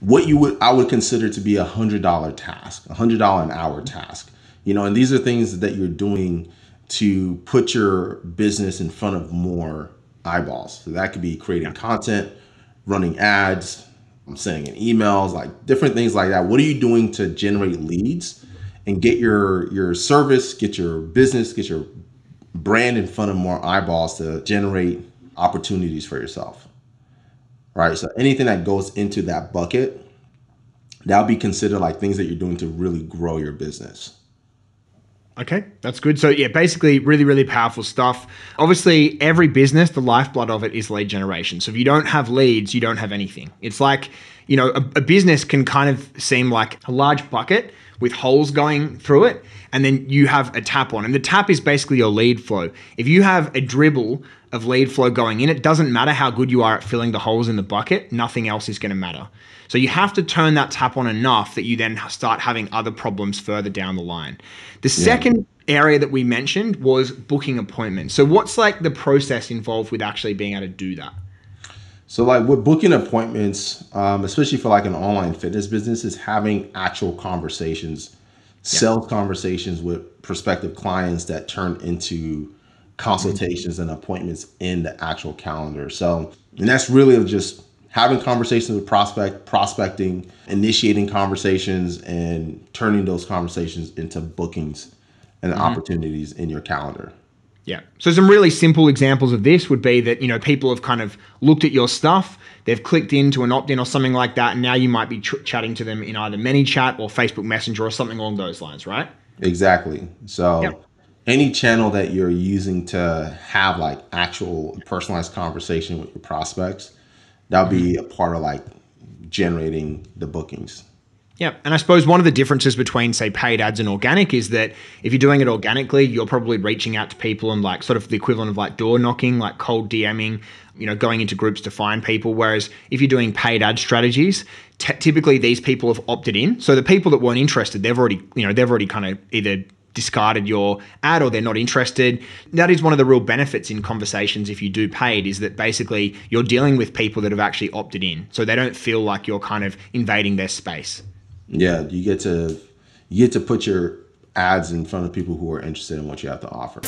what you would I would consider to be a hundred dollar task, a hundred dollar an hour task. You know, and these are things that you're doing to put your business in front of more eyeballs. So that could be creating content, running ads, I'm sending in emails, like different things like that. What are you doing to generate leads and get your your service, get your business, get your brand in front of more eyeballs to generate opportunities for yourself? Right? So anything that goes into that bucket, that'll be considered like things that you're doing to really grow your business. Okay, that's good. So, yeah, basically, really, really powerful stuff. Obviously, every business, the lifeblood of it is lead generation. So, if you don't have leads, you don't have anything. It's like, you know, a, a business can kind of seem like a large bucket with holes going through it, and then you have a tap on. And the tap is basically your lead flow. If you have a dribble of lead flow going in, it doesn't matter how good you are at filling the holes in the bucket, nothing else is going to matter. So you have to turn that tap on enough that you then start having other problems further down the line. The yeah. second area that we mentioned was booking appointments. So what's like the process involved with actually being able to do that? So like with booking appointments, um, especially for like an online fitness business, is having actual conversations, yeah. sales conversations with prospective clients that turn into consultations and appointments in the actual calendar. So, and that's really just having conversations with prospect, prospecting, initiating conversations, and turning those conversations into bookings and mm-hmm. opportunities in your calendar. Yeah. So some really simple examples of this would be that, you know, people have kind of looked at your stuff, they've clicked into an opt-in or something like that, and now you might be ch- chatting to them in either ManyChat or Facebook Messenger or something along those lines, right? Exactly. So yep. any channel that you're using to have like actual personalized conversation with your prospects, that'll be mm-hmm. a part of like generating the bookings. Yeah. And I suppose one of the differences between, say, paid ads and organic is that if you're doing it organically, you're probably reaching out to people and like sort of the equivalent of like door knocking, like cold DMing, you know, going into groups to find people. Whereas if you're doing paid ad strategies, t- typically these people have opted in. So the people that weren't interested, they've already, you know, they've already kind of either discarded your ad or they're not interested. That is one of the real benefits in conversations if you do paid is that basically you're dealing with people that have actually opted in. So they don't feel like you're kind of invading their space. Yeah, you get to you get to put your ads in front of people who are interested in what you have to offer.